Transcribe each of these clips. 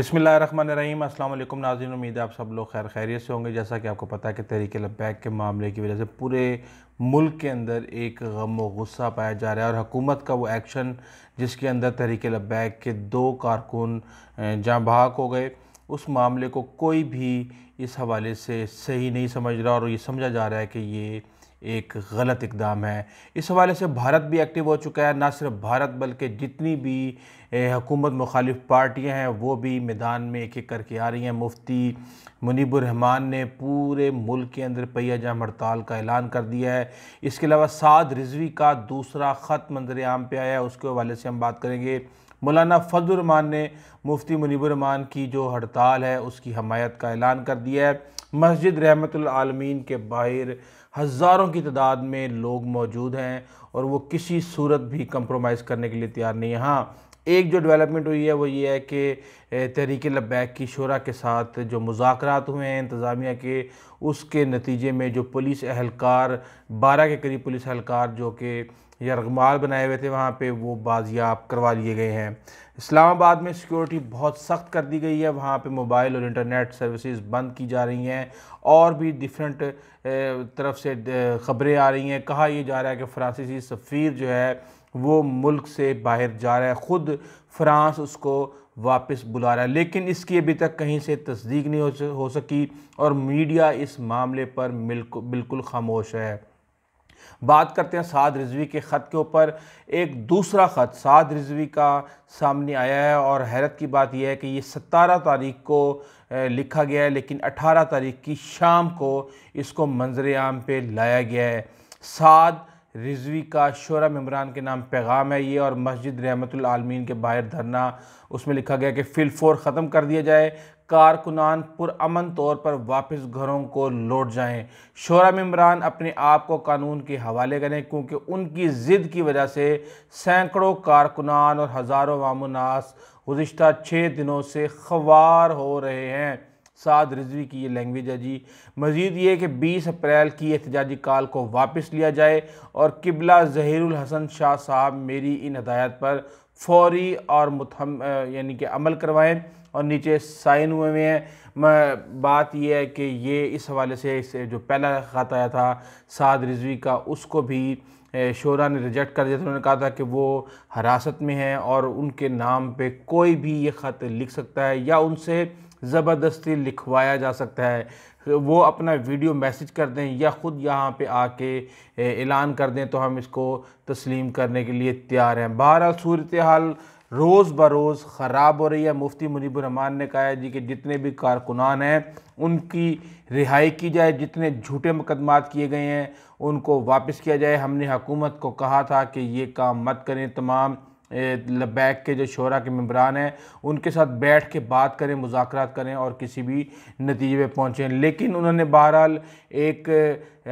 بسم اللہ الرحمن الرحیم۔ السلام علیکم ناظرین، امید ہے آپ سب لوگ خیر خیریت سے ہوں گے۔ جیسا کہ آپ کو پتہ ہے کہ تحریک لبیک کے معاملے کی وجہ سے پورے ملک کے اندر ایک غم و غصہ پایا جا رہا ہے اور حکومت کا وہ ایکشن جس کے اندر تحریک لبیک کے دو کارکن جہاں بحق ہو گئے، اس معاملے کو کوئی بھی اس حوالے سے صحیح نہیں سمجھ رہا اور یہ سمجھا جا رہا ہے کہ یہ ایک غلط اقدام ہے۔ اس حوالے سے بھارت بھی ایکٹیو ہو چکا ہے، نہ صرف بھارت بلکہ جتنی بھی حکومت مخالف پارٹیاں ہیں، وہ بھی میدان میں ایک ایک کر کے آ رہی ہیں۔ مفتی منیب الرحمان نے پورے ملک کے اندر پہیہ جام ہڑتال کا اعلان کر دیا ہے۔ اس کے علاوہ سعد رضوی کا دوسرا خط منظر عام پہ آیا ہے، اس کے حوالے سے ہم بات کریں گے۔ مولانا فضل الرحمان نے مفتی منیب الرحمان کی جو ہڑتال ہے، اس کی حمایت کا اعلان کر دیا ہے۔ مسجد رحمت العالمین کے باہر ہزاروں کی تعداد میں لوگ موجود ہیں اور وہ کسی صورت بھی کمپرومائز کرنے کے لیے تیار نہیں ہاں ایک جو ڈیولپمنٹ ہوئی ہے وہ یہ ہے کہ تحریک لبیک کی شورا کے ساتھ جو مذاکرات ہوئے ہیں، انتظامیہ کے، اس کے نتیجے میں جو پولیس اہلکار، بارہ کے قریب پولیس اہلکار جو کہ یرغمال بنائے ہوئے تھے وہاں پہ، وہ بازیاب کروا لیے گئے ہیں۔ اسلام آباد میں سیکورٹی بہت سخت کر دی گئی ہے۔ وہاں پہ موبائل اور انٹرنیٹ سروسز بند کی جا رہی ہیں۔ اور بھی ڈیفرنٹ طرف سے خبریں آ رہی ہیں۔ کہا یہ جا رہا ہے کہ فرانسیسی سفیر جو ہے وہ ملک سے باہر جا رہا ہے، خود فرانس اس کو واپس بلا رہا ہے۔ لیکن اس کی ابھی تک کہیں سے تصدیق نہیں ہو سکی اور میڈیا اس معاملے پر بالکل خاموش ہے۔ بات کرتے ہیں سعد رضوی کے خط کے اوپر۔ ایک دوسرا خط سعد رضوی کا سامنے آیا ہے اور حیرت کی بات یہ ہے کہ یہ ستارہ تاریخ کو لکھا گیا ہے، لیکن اٹھارہ تاریخ کی شام کو اس کو منظر عام پہ لایا گیا ہے۔ سعد رضوی کا شعرہ ممبران کے نام پیغام ہے یہ اور مسجد رحمت العالمین کے باہر دھرنا، اس میں لکھا گیا کہ فل فور ختم کر دیا جائے، کارکنان پرامن طور پر واپس گھروں کو لوٹ جائیں۔ شعرہ ممبران اپنے آپ کو قانون کے حوالے کریں کیونکہ ان کی ضد کی وجہ سے سینکڑوں کارکنان اور ہزاروں وامناس گزشتہ چھ دنوں سے خوار ہو رہے ہیں۔ سعد رضوی کی یہ لینگویج ہے جی۔ مزید یہ کہ بیس اپریل کی احتجاجی کال کو واپس لیا جائے اور قبلہ ظہیر الحسن شاہ صاحب میری ان ہدایت پر فوری اور متحم یعنی کہ عمل کروائیں اور نیچے سائن ہوئے ہوئے ہیں۔ بات یہ ہے کہ یہ اس حوالے سے اس جو پہلا خط آیا تھا سعد رضوی کا، اس کو بھی شورا نے ریجیکٹ کر دیا تھا۔ انہوں نے کہا تھا کہ وہ حراست میں ہیں اور ان کے نام پہ کوئی بھی یہ خط لکھ سکتا ہے یا ان سے زبردستی لکھوایا جا سکتا ہے۔ وہ اپنا ویڈیو میسج کر دیں یا خود یہاں پہ آ کے اعلان کر دیں تو ہم اس کو تسلیم کرنے کے لیے تیار ہیں۔ بہرحال صورتحال روز بروز خراب ہو رہی ہے۔ مفتی منیب الرحمان نے کہا ہے جی کہ جتنے بھی کارکنان ہیں، ان کی رہائی کی جائے، جتنے جھوٹے مقدمات کیے گئے ہیں، ان کو واپس کیا جائے۔ ہم نے حکومت کو کہا تھا کہ یہ کام مت کریں۔ تمام لبیک کے جو شعرا کے ممبران ہیں، ان کے ساتھ بیٹھ کے بات کریں، مذاکرات کریں اور کسی بھی نتیجے پہ پہنچیں۔ لیکن انہوں نے بہرحال ایک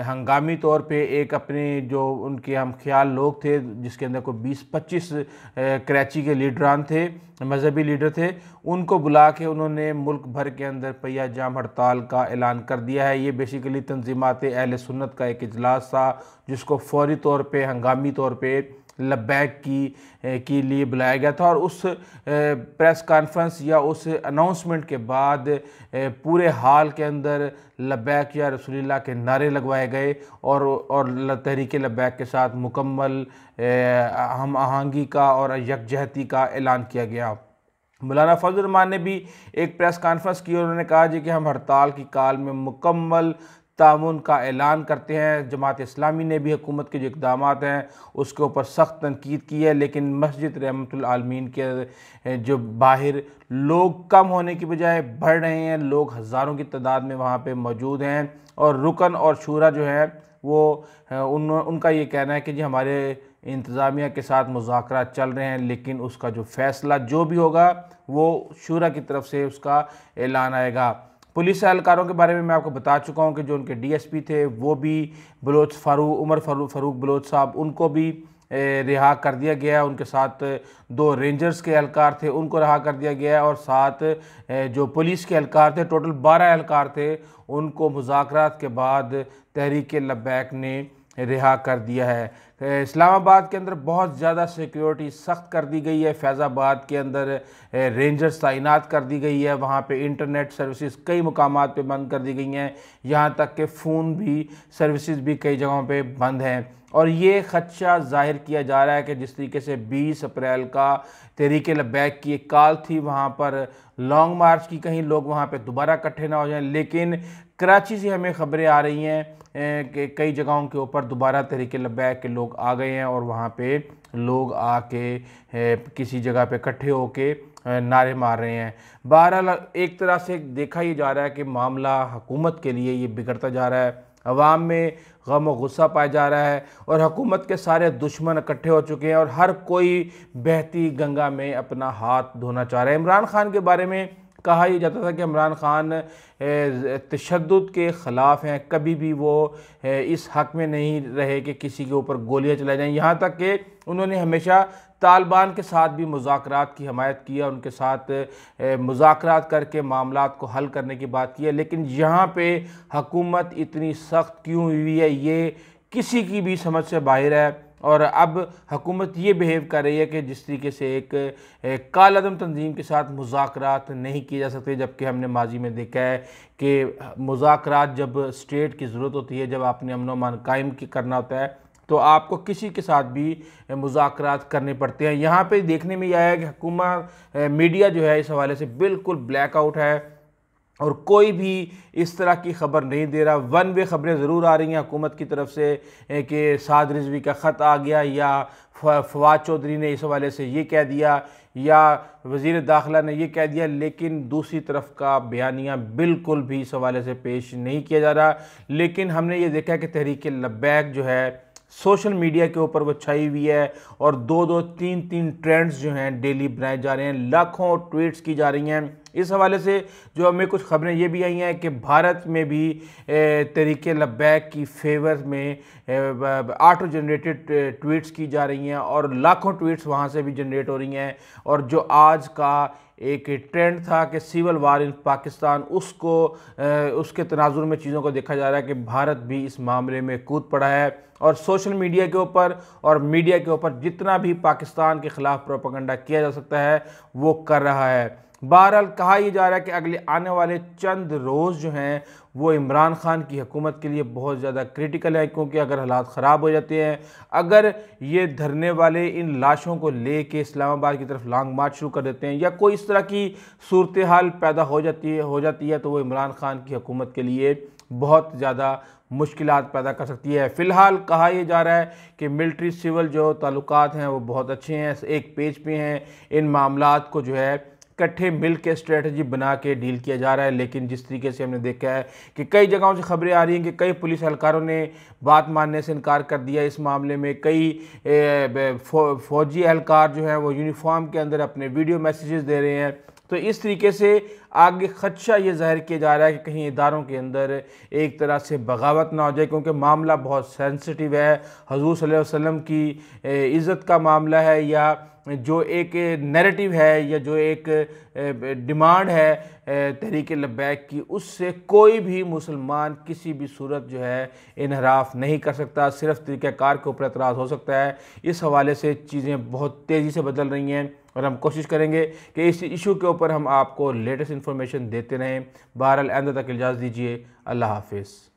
ہنگامی طور پہ ایک اپنے جو ان کے ہم خیال لوگ تھے، جس کے اندر کوئی بیس، پچیس کراچی کے لیڈران تھے، مذہبی لیڈر تھے، ان کو بلا کے انہوں نے ملک بھر کے اندر پہیہ جام ہڑتال کا اعلان کر دیا ہے۔ یہ بیسیکلی تنظیمات اہل سنت کا ایک اجلاس تھا، جس کو فوری طور پہ، ہنگامی طور پہ لبیک کی کی لیے بلایا گیا تھا اور اس پریس کانفرنس یا اس اناؤنسمنٹ کے بعد پورے حال کے اندر لبیک یا رسول اللہ کے نعرے لگوائے گئے اور اور تحریک لبیک کے ساتھ مکمل ہم آہنگی کا اور یکجہتی کا اعلان کیا گیا۔ مولانا فضل الرحمان نے بھی ایک پریس کانفرنس کی اور انہوں نے کہا جی کہ ہم ہڑتال کی کال میں مکمل تعاون کا اعلان کرتے ہیں۔ جماعت اسلامی نے بھی حکومت کے جو اقدامات ہیں، اس کے اوپر سخت تنقید کی ہے، لیکن مسجد رحمت العالمین کے جو باہر لوگ کم ہونے کی بجائے بڑھ رہے ہیں۔ لوگ ہزاروں کی تعداد میں وہاں پہ موجود ہیں۔ اور رکن اور شورا جو ہے وہ ان کا یہ کہنا ہے کہ جی ہمارے انتظامیہ کے ساتھ مذاکرات چل رہے ہیں، لیکن اس کا جو فیصلہ جو بھی ہوگا، وہ شورا کی طرف سے اس کا اعلان آئے گا۔ پولیس اہلکاروں کے بارے میں میں آپ کو بتا چکا ہوں کہ جو ان کے ڈی ایس پی تھے، وہ بھی بلوچ فاروق، عمر فاروق بلوچ صاحب، ان کو بھی رہا کر دیا گیا ہے۔ ان کے ساتھ دو رینجرز کے اہلکار تھے، ان کو رہا کر دیا گیا ہے۔ اور ساتھ جو پولیس کے اہلکار تھے، ٹوٹل بارہ اہلکار تھے، ان کو مذاکرات کے بعد تحریک لبیک نے رہا کر دیا ہے۔ اسلام آباد کے اندر بہت زیادہ سیکیورٹی سخت کر دی گئی ہے۔ فیض آباد کے اندر رینجرز تعینات کر دی گئی ہے۔ وہاں پہ انٹرنیٹ سروسز کئی مقامات پہ بند کر دی گئی ہیں۔ یہاں تک کہ فون بھی سروسز بھی کئی جگہوں پہ بند ہیں۔ اور یہ خدشہ ظاہر کیا جا رہا ہے کہ جس طریقے سے بیس اپریل کا تحریک لبیک کی ایک کال تھی، وہاں پر لانگ مارچ کی کہیں لوگ وہاں پہ دوبارہ کٹھے نہ ہو جائیں۔ لیکن کراچی سے ہمیں خبریں آ رہی ہیں کہ کئی جگہوں کے اوپر دوبارہ تحریک لبیک کے لوگ آ گئے ہیں اور وہاں پہ لوگ آ کے کسی جگہ پہ کٹھے ہو کے نعرے مار رہے ہیں۔ بہرحال، ایک طرح سے دیکھا یہ جا رہا ہے کہ معاملہ حکومت کے لیے یہ بگڑتا جا رہا ہے۔ عوام میں غم و غصہ پایا جا رہا ہے اور حکومت کے سارے دشمن اکٹھے ہو چکے ہیں اور ہر کوئی بہتی گنگا میں اپنا ہاتھ دھونا چاہ رہا ہے۔ عمران خان کے بارے میں کہا یہ جاتا تھا کہ عمران خان تشدد کے خلاف ہیں، کبھی بھی وہ اس حق میں نہیں رہے کہ کسی کے اوپر گولیاں چلائے جائیں۔ یہاں تک کہ انہوں نے ہمیشہ طالبان کے ساتھ بھی مذاکرات کی حمایت کیا ان کے ساتھ مذاکرات کر کے معاملات کو حل کرنے کی بات کی ہے۔ لیکن یہاں پہ حکومت اتنی سخت کیوں ہوئی ہے، یہ کسی کی بھی سمجھ سے باہر ہے۔ اور اب حکومت یہ بیہیو کر رہی ہے کہ جس طریقے سے ایک کال عدم تنظیم کے ساتھ مذاکرات نہیں کیے جا سکتے، جبکہ ہم نے ماضی میں دیکھا ہے کہ مذاکرات جب اسٹیٹ کی ضرورت ہوتی ہے، جب آپ نے امن و مان قائم کرنا ہوتا ہے، تو آپ کو کسی کے ساتھ بھی مذاکرات کرنے پڑتے ہیں۔ یہاں پہ دیکھنے میں یہ آیا کہ حکومت، میڈیا جو ہے اس حوالے سے بالکل بلیک آؤٹ ہے۔ اور کوئی بھی اس طرح کی خبر نہیں دے رہا۔ ون وے خبریں ضرور آ رہی ہیں حکومت کی طرف سے کہ سعد رضوی کا خط آ گیا یا فواد چودھری نے اس حوالے سے یہ کہہ دیا یا وزیر داخلہ نے یہ کہہ دیا، لیکن دوسری طرف کا بیانیہ بالکل بھی اس حوالے سے پیش نہیں کیا جا رہا۔ لیکن ہم نے یہ دیکھا کہ تحریک لبیک جو ہے، سوشل میڈیا کے اوپر وہ چھائی ہوئی ہے اور دو دو تین تین ٹرینڈز جو ہیں ڈیلی بنائے جا رہے ہیں، لاکھوں ٹویٹس کی جا رہی ہیں۔ اس حوالے سے جو ہمیں کچھ خبریں یہ بھی آئی ہیں کہ بھارت میں بھی طریقے لبیک کی فیور میں آٹو جنریٹڈ ٹویٹس کی جا رہی ہیں اور لاکھوں ٹویٹس وہاں سے بھی جنریٹ ہو رہی ہیں اور جو آج کا ایک ٹرینڈ تھا کہ سیول وار ان پاکستان اس کو اس کے تناظر میں چیزوں کو دیکھا جا رہا ہے کہ بھارت بھی اس معاملے میں کود پڑا ہے اور سوشل میڈیا کے اوپر اور میڈیا کے اوپر جتنا بھی پاکستان کے خلاف پروپگنڈا کیا جا سکتا ہے، وہ کر رہا ہے۔ بہرحال کہا یہ جا رہا ہے کہ اگلے آنے والے چند روز جو ہیں وہ عمران خان کی حکومت کے لیے بہت زیادہ کریٹیکل ہے کیونکہ اگر حالات خراب ہو جاتے ہیں، اگر یہ دھرنے والے ان لاشوں کو لے کے اسلام آباد کی طرف لانگ مارچ شروع کر دیتے ہیں یا کوئی اس طرح کی صورتحال پیدا ہو جاتی ہے، ہو جاتی ہے، تو وہ عمران خان کی حکومت کے لیے بہت زیادہ مشکلات پیدا کر سکتی ہے۔ فی الحال کہا یہ جا رہا ہے کہ ملٹری سول جو تعلقات ہیں وہ بہت اچھے ہیں، ایک پیج پہ ہیں۔ ان معاملات کو جو ہے کٹھے مل کے اسٹریٹجی بنا کے ڈیل کیا جا رہا ہے۔ لیکن جس طریقے سے ہم نے دیکھا ہے کہ کئی جگہوں سے خبریں آ رہی ہیں کہ کئی پولیس اہلکاروں نے بات ماننے سے انکار کر دیا اس معاملے میں۔ کئی فوجی اہلکار جو ہیں وہ یونیفارم کے اندر اپنے ویڈیو میسیجز دے رہے ہیں۔ تو اس طریقے سے آگے خدشہ یہ ظاہر کیا جا رہا ہے کہ کہیں اداروں کے اندر ایک طرح سے بغاوت نہ ہو جائے، کیونکہ معاملہ بہت سینسٹیو ہے۔ حضور صلی اللہ علیہ وسلم کی عزت کا معاملہ ہے یا جو ایک نیریٹیو ہے یا جو ایک ڈیمانڈ ہے تحریک لبیک کی، اس سے کوئی بھی مسلمان کسی بھی صورت جو ہے انحراف نہیں کر سکتا۔ صرف طریقہ کار کے اوپر اعتراض ہو سکتا ہے۔ اس حوالے سے چیزیں بہت تیزی سے بدل رہی ہیں۔ اور ہم کوشش کریں گے کہ اس ایشو کے اوپر ہم آپ کو لیٹسٹ انفارمیشن دیتے رہیں۔ بہرحال آئندہ تک اجازت دیجیے اللہ حافظ۔